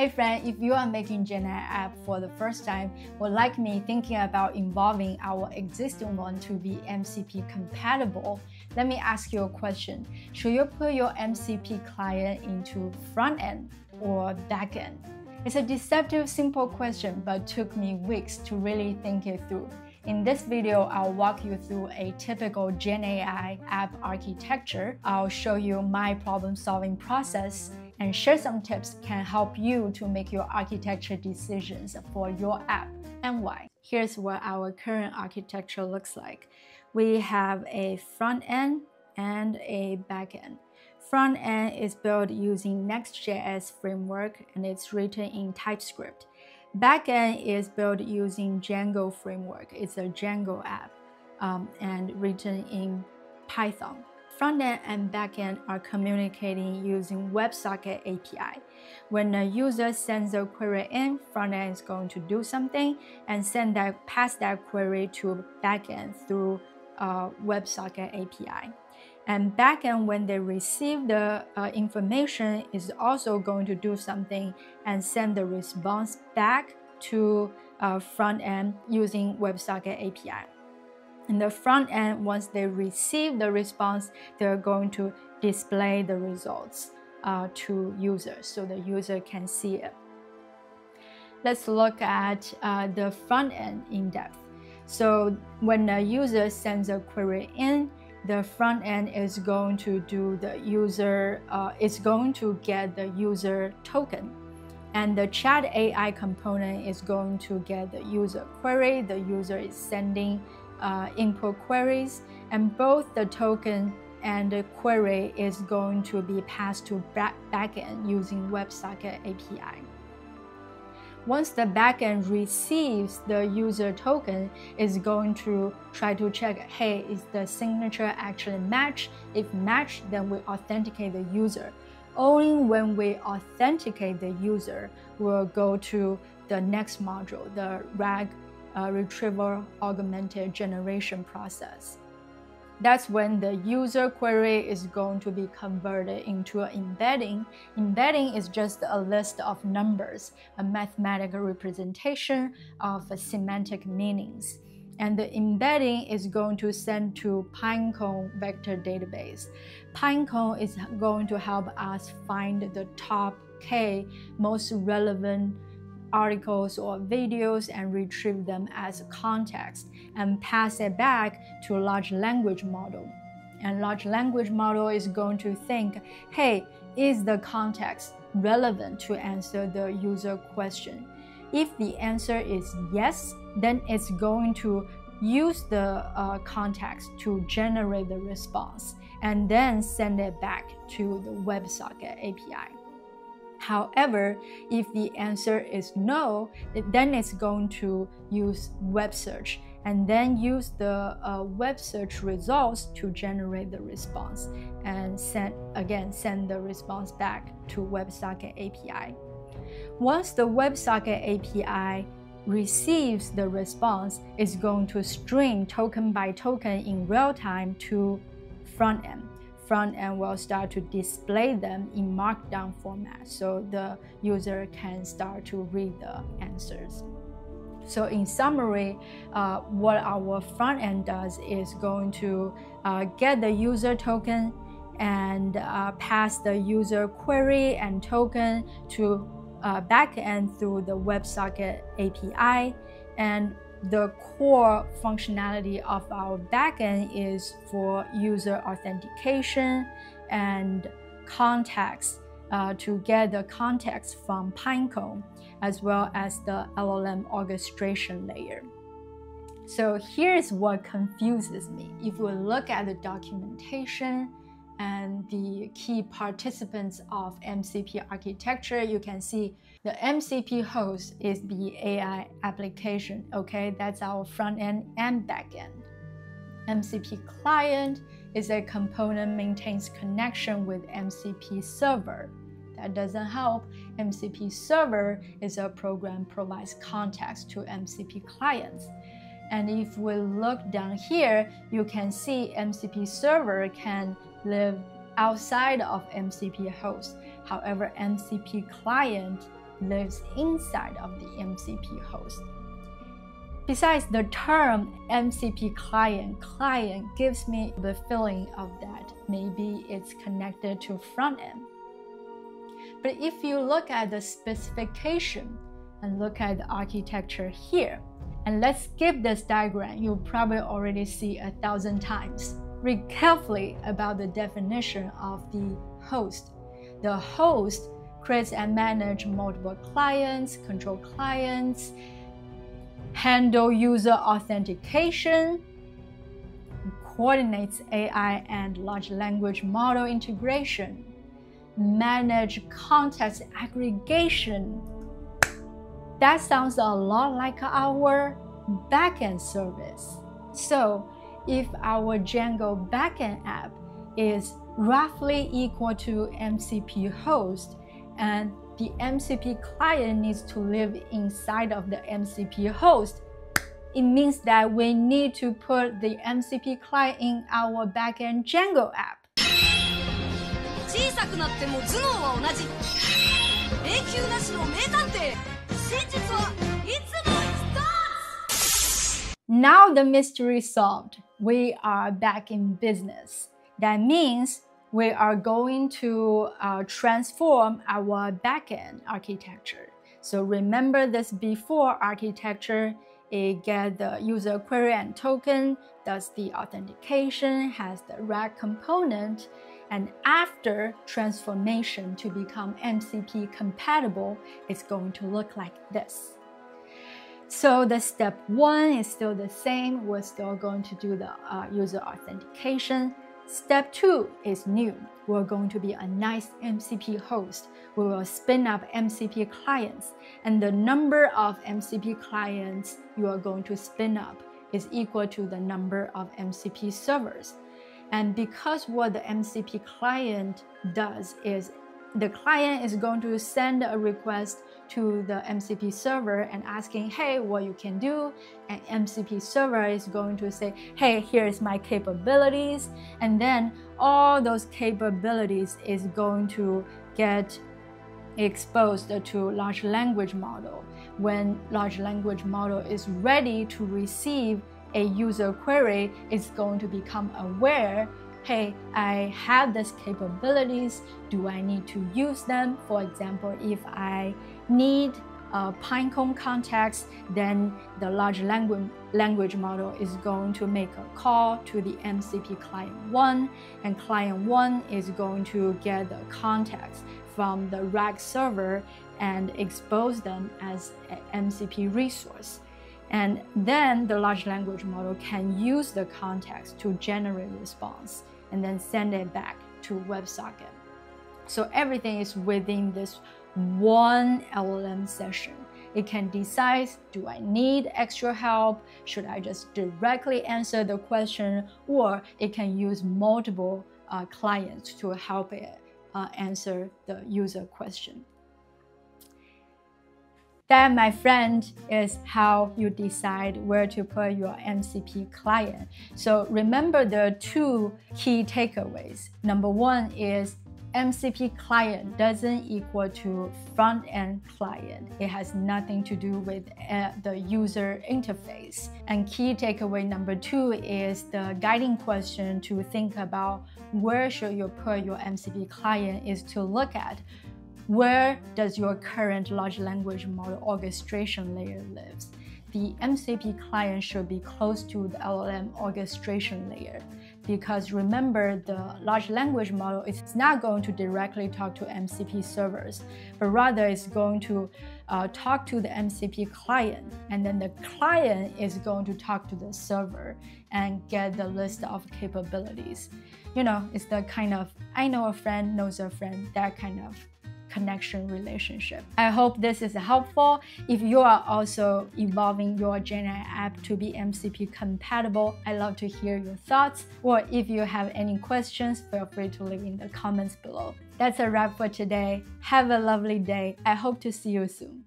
Hey friend, if you are making GenAI app for the first time or like me thinking about involving our existing one to be MCP compatible, let me ask you a question. Should you put your MCP client into front end or back end? It's a deceptive simple question but took me weeks to really think it through. In this video, I'll walk you through a typical GenAI app architecture. I'll show you my problem solving process and share some tips can help you to make your architecture decisions for your app and why. Here's what our current architecture looks like. We have a front end and a back end. Front end is built using Next.js framework and it's written in TypeScript. Backend is built using Django framework. It's a Django app um, and written in Python. Frontend and backend are communicating using WebSocket API. When a user sends a query in, front end is going to do something and send that pass that query to backend through uh, WebSocket API. And backend, when they receive the uh, information, is also going to do something and send the response back to uh, front end using WebSocket API. In the front end, once they receive the response, they're going to display the results uh, to users so the user can see it. Let's look at uh, the front end in depth. So when a user sends a query in, the front end is going to do the user, uh, it's going to get the user token. And the chat AI component is going to get the user query. The user is sending uh, input queries, and both the token and the query is going to be passed to back backend using WebSocket API. Once the backend receives the user token, it's going to try to check, hey, is the signature actually match? If match, then we authenticate the user. Only when we authenticate the user, we'll go to the next module, the RAG uh, retrieval augmented generation process that's when the user query is going to be converted into an embedding. Embedding is just a list of numbers, a mathematical representation of semantic meanings. And the embedding is going to send to Pinecone vector database. Pinecone is going to help us find the top K most relevant articles or videos and retrieve them as context and pass it back to a large language model. And large language model is going to think, hey, is the context relevant to answer the user question? If the answer is yes, then it's going to use the uh, context to generate the response and then send it back to the WebSocket API. However, if the answer is no, then it's going to use web search and then use the uh, web search results to generate the response and send again send the response back to WebSocket API. Once the WebSocket API receives the response, it's going to stream token by token in real time to front end front end will start to display them in markdown format so the user can start to read the answers. So in summary, uh, what our front end does is going to uh, get the user token and uh, pass the user query and token to uh, backend through the WebSocket API. And the core functionality of our backend is for user authentication and context uh, to get the context from Pinecone, as well as the LLM orchestration layer. So here's what confuses me. If we look at the documentation and the key participants of MCP architecture, you can see the MCP host is the AI application, okay? That's our front end and back end. MCP client is a component maintains connection with MCP server. That doesn't help. MCP server is a program provides context to MCP clients. And if we look down here, you can see MCP server can live outside of MCP host. However, MCP client lives inside of the MCP host. Besides, the term MCP client, client gives me the feeling of that maybe it's connected to front end. But if you look at the specification and look at the architecture here, and let's skip this diagram, you'll probably already see a thousand times. Read carefully about the definition of the host. The host creates and manages multiple clients, control clients, handle user authentication, coordinates AI and large language model integration, manage context aggregation. That sounds a lot like our backend service. So if our Django backend app is roughly equal to MCP host and the MCP client needs to live inside of the MCP host, it means that we need to put the MCP client in our backend Django app. Now the mystery solved. We are back in business. That means we are going to uh, transform our backend architecture. So remember this before architecture, it gets the user query and token, does the authentication, has the RAG component, and after transformation to become MCP compatible, it's going to look like this. So the step one is still the same. We're still going to do the uh, user authentication. Step two is new. We're going to be a nice MCP host. We will spin up MCP clients, and the number of MCP clients you are going to spin up is equal to the number of MCP servers. And because what the MCP client does is the client is going to send a request to the MCP server and asking, hey, what you can do. And MCP server is going to say, hey, here's my capabilities. And then all those capabilities is going to get exposed to large language model. When large language model is ready to receive a user query, it's going to become aware hey, I have these capabilities. Do I need to use them? For example, if I need uh, a pinecone context, then the large language, language model is going to make a call to the MCP client 1, and client 1 is going to get the context from the RAG server and expose them as an MCP resource. And then the large language model can use the context to generate response and then send it back to WebSocket. So everything is within this one LLM session. It can decide, do I need extra help? Should I just directly answer the question? Or it can use multiple uh, clients to help it uh, answer the user question. That, my friend, is how you decide where to put your MCP client. So remember the two key takeaways. Number one is MCP client doesn't equal to front end client. It has nothing to do with uh, the user interface. And key takeaway number two is the guiding question to think about where should you put your MCP client is to look at where does your current large language model orchestration layer lives? The MCP client should be close to the LLM orchestration layer because remember the large language model is not going to directly talk to MCP servers, but rather it's going to uh, talk to the MCP client, and then the client is going to talk to the server and get the list of capabilities. You know, it's the kind of I know a friend knows a friend, that kind of connection relationship. I hope this is helpful. If you are also evolving your GenAI app to be MCP compatible, i love to hear your thoughts. Or if you have any questions, feel free to leave in the comments below. That's a wrap for today. Have a lovely day. I hope to see you soon.